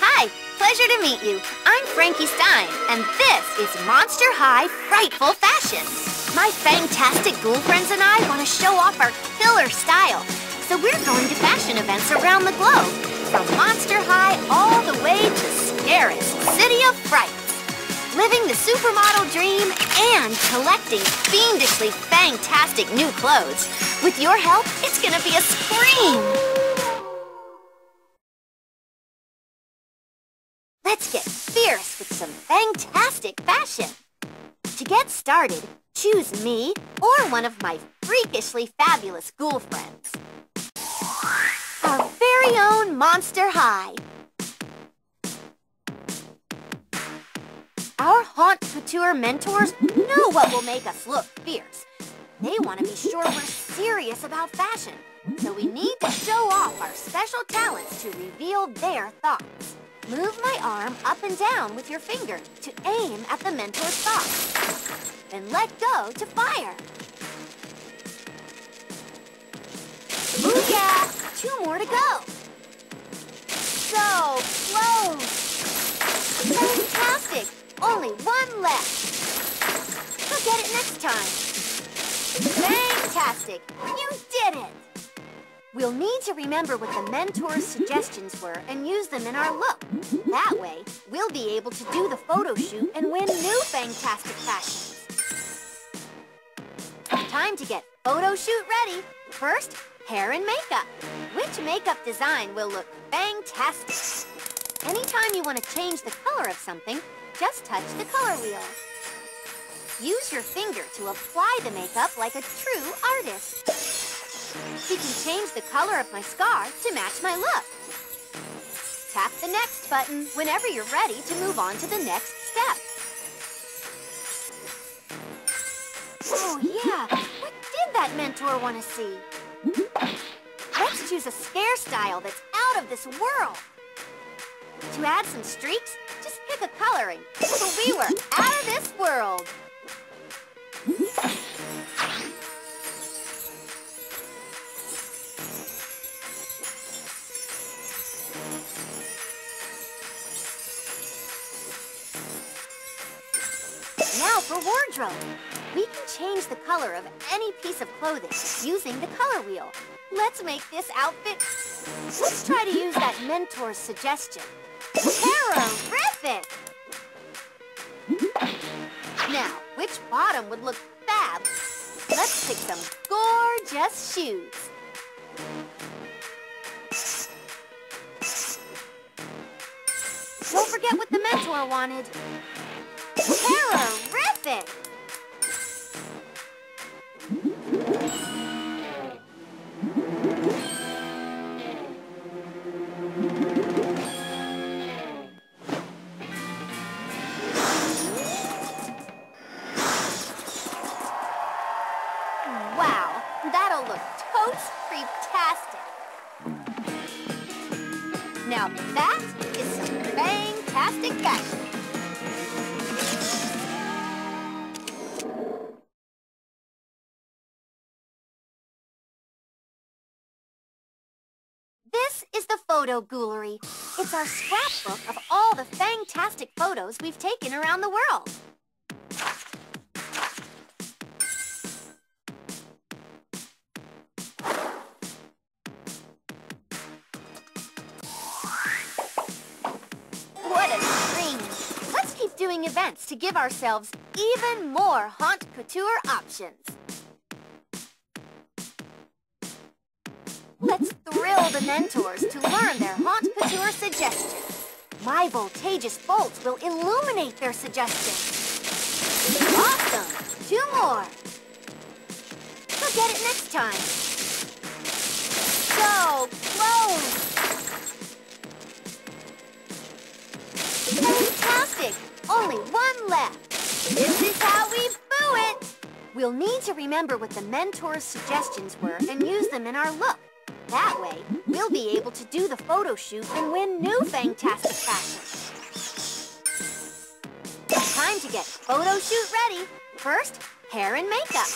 Hi, pleasure to meet you. I'm Frankie Stein, and this is Monster High Frightful Fashion. My fantastic ghoul friends and I want to show off our killer style, so we're going to fashion events around the globe, from Monster High all the way to Scaris, City of Frights. Living the supermodel dream and collecting fiendishly fantastic new clothes. With your help, it's gonna be a scream! With some fantastic fashion. To get started, choose me or one of my freakishly fabulous ghoul friends. Our very own Monster High. Our Haunt Couture mentors know what will make us look fierce. They want to be sure we're serious about fashion, so we need to show off our special talents to reveal their thoughts. Move my arm up and down with your finger to aim at the mentor's thoughts. Then let go to fire. Booyah! Two more to go. So close! Fantastic! Only one left. We'll get it next time. Fantastic! You! We'll need to remember what the mentor's suggestions were and use them in our look. That way, we'll be able to do the photo shoot and win new fantastic fashions. Time to get photo shoot ready. First, hair and makeup. Which makeup design will look fantastic? Anytime you want to change the color of something, just touch the color wheel. Use your finger to apply the makeup like a true artist. You can change the color of my scar to match my look. Tap the next button whenever you're ready to move on to the next step. Oh yeah, what did that mentor want to see? Let's choose a scare style that's out of this world. To add some streaks, just pick a coloring. So we were out of this world. For wardrobe. We can change the color of any piece of clothing using the color wheel. Let's make this outfit... Let's try to use that mentor's suggestion. Terrific! Now, which bottom would look fab? Let's pick some gorgeous shoes. Don't forget what the mentor wanted. Terrific! Wow, that'll look. Now that is some fantastic fashion. Photo Ghoulery. It's our scrapbook of all the fantastic photos we've taken around the world. What a dream! Let's keep doing events to give ourselves even more Haunt Couture options. The mentors to learn their Haunt suggestions. My voltageous bolts will illuminate their suggestions. Awesome! Two more. We'll get it next time. So close! Fantastic! Only one left. This is how we boo it! We'll need to remember what the mentor's suggestions were and use them in our look. That way, we'll be able to do the photo shoot and win new fantastic fashion. Time to get photo shoot ready. First, hair and makeup.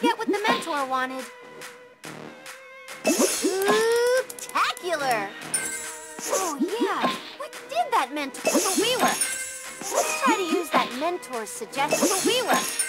Don't forget what the mentor wanted. Spectacular! Oh, yeah. What did that mentor for were. Let's try to use that mentor's suggestion for were.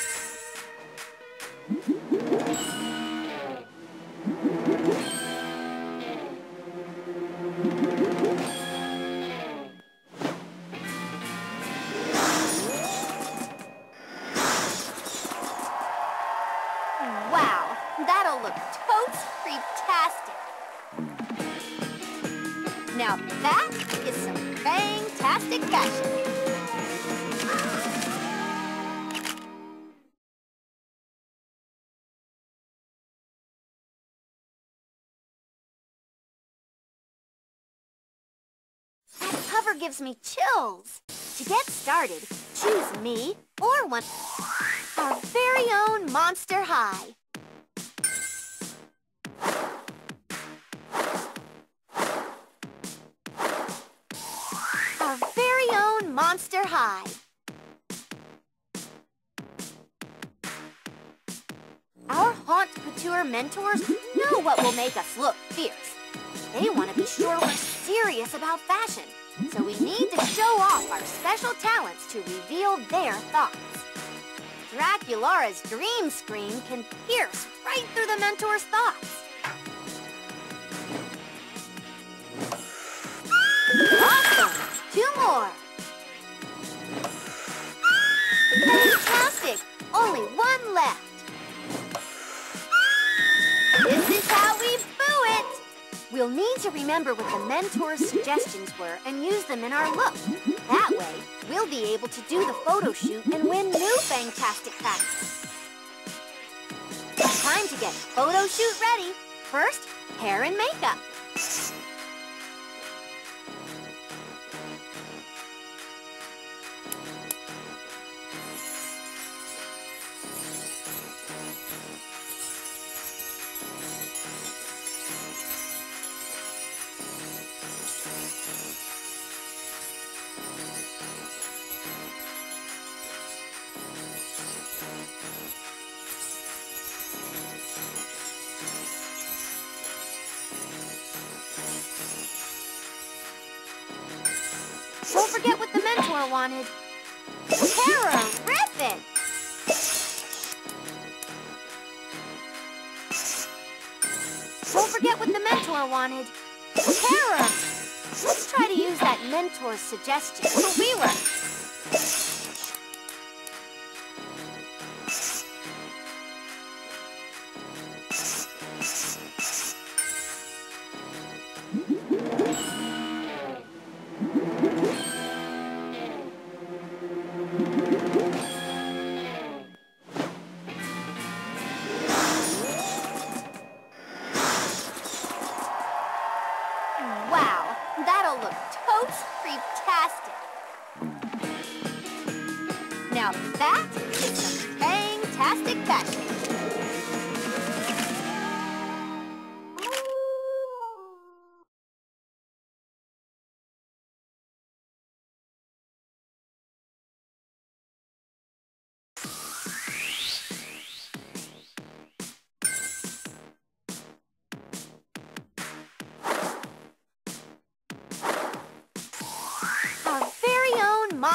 That cover gives me chills. To get started, choose me or one our very own Monster High. Monster High. Our Haunt Couture mentors know what will make us look fierce. They want to be sure we're serious about fashion, so we need to show off our special talents to reveal their thoughts. Draculaura's dream scream can pierce right through the mentor's thoughts. Awesome! Two more. Only one left. This is how we boo it! We'll need to remember what the mentor's suggestions were and use them in our look. That way, we'll be able to do the photo shoot and win new fantastic facts. Time to get photo shoot ready. First, hair and makeup. Don't forget what the mentor wanted. Terrific! Don't forget what the mentor wanted. Terror! Let's try to use that mentor's suggestion for we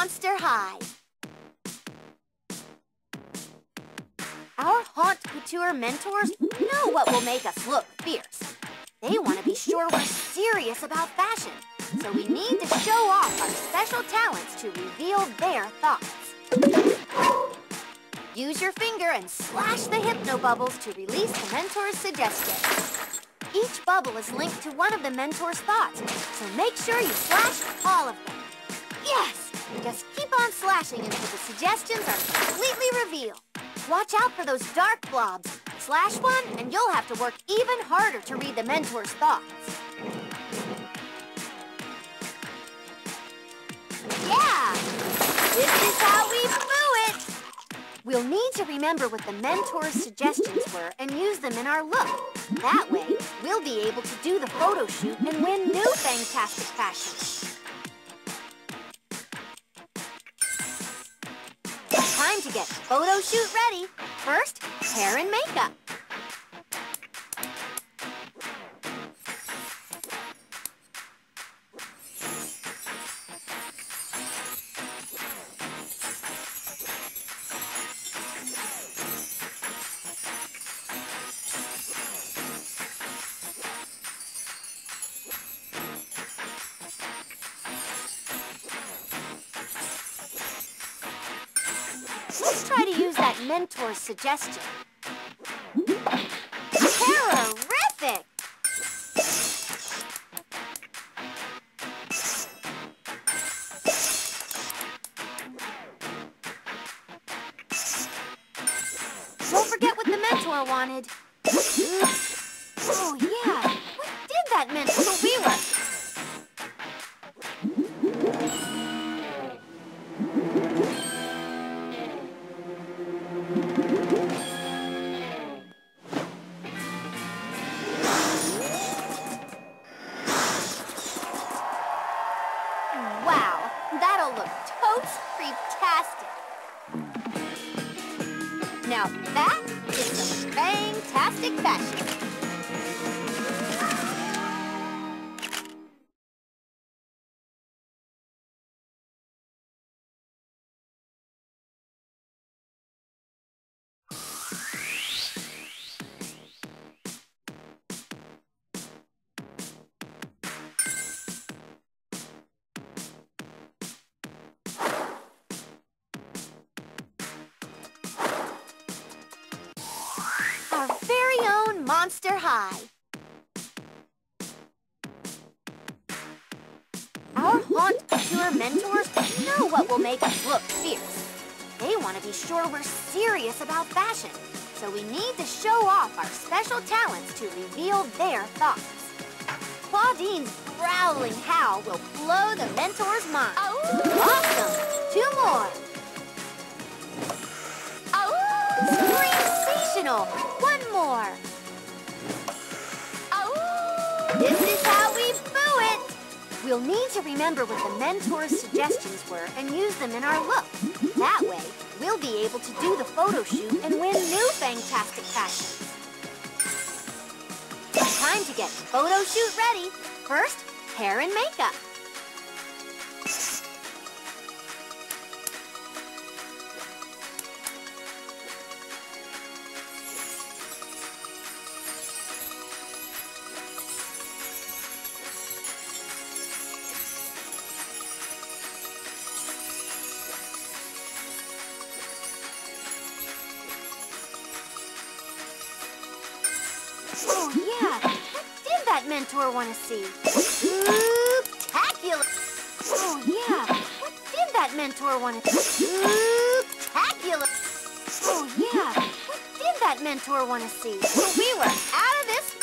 Monster High. Our Haunt Couture mentors know what will make us look fierce. They want to be sure we're serious about fashion, so we need to show off our special talents to reveal their thoughts. Use your finger and slash the hypno bubbles to release the mentor's suggestion. Each bubble is linked to one of the mentor's thoughts, so make sure you slash all of them. Yes! Just keep on slashing until the suggestions are completely revealed. Watch out for those dark blobs. Slash one, and you'll have to work even harder to read the mentor's thoughts. Yeah! This is how we boo it! We'll need to remember what the mentor's suggestions were and use them in our look. That way, we'll be able to do the photo shoot and win new fantastic fashion. To get photo shoot ready. First, hair and makeup. Let's try to use that mentor's suggestion. Monster High. Our Haunt Couture mentors know what will make us look fierce. They want to be sure we're serious about fashion, so we need to show off our special talents to reveal their thoughts. Clawdeen's growling howl will blow the mentor's mind. Awesome! Two more. Oh. Sensational! One more. This is how we boo it! We'll need to remember what the mentor's suggestions were and use them in our look. That way, we'll be able to do the photo shoot and win new fantastic fashions. Time to get photo shoot ready. First, hair and makeup. Oh, yeah. What did that mentor want to see? Spooktacular! Oh, yeah. What did that mentor want to see? Spooktacular! Oh, yeah. What did that mentor want to see? We were out of this...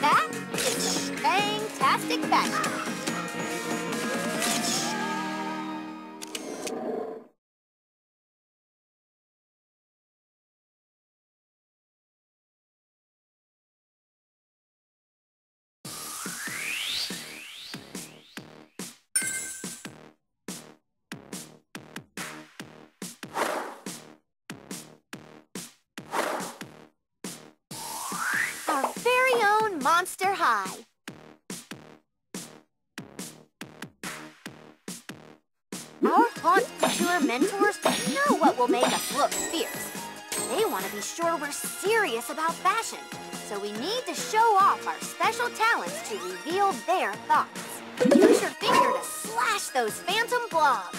that is fantastic fashion. Monster High. Our Haunt Couture mentors know what will make us look fierce. They want to be sure we're serious about fashion, so we need to show off our special talents to reveal their thoughts. Use your finger to slash those phantom blobs.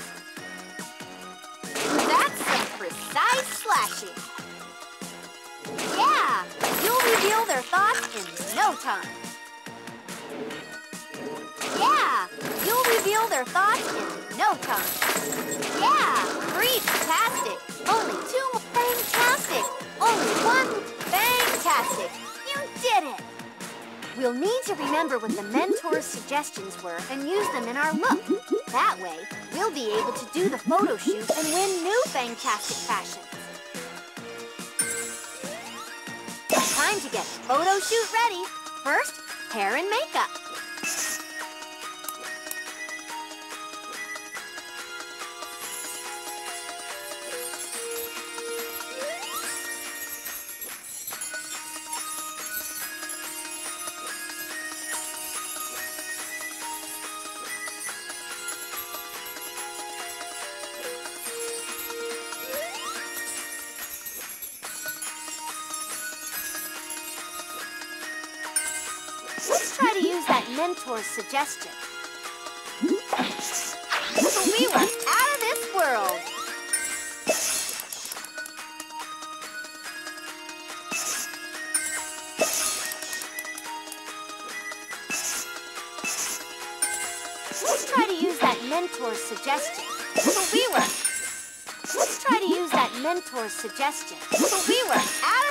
That's some precise slashing. Yeah, you'll reveal their thoughts no time. Yeah, you'll reveal their thoughts in no time. Yeah, fantastic. Only two fantastic. Only one fantastic. You did it. We'll need to remember what the mentor's suggestions were and use them in our look. That way, we'll be able to do the photo shoot and win new fantastic fashions. Time to get photo shoot ready. First, hair and makeup. Mentor's suggestion. We were out of this world. Let's try to use that mentor's suggestion. So We were. Let's try to use that mentor's suggestion. So We were out of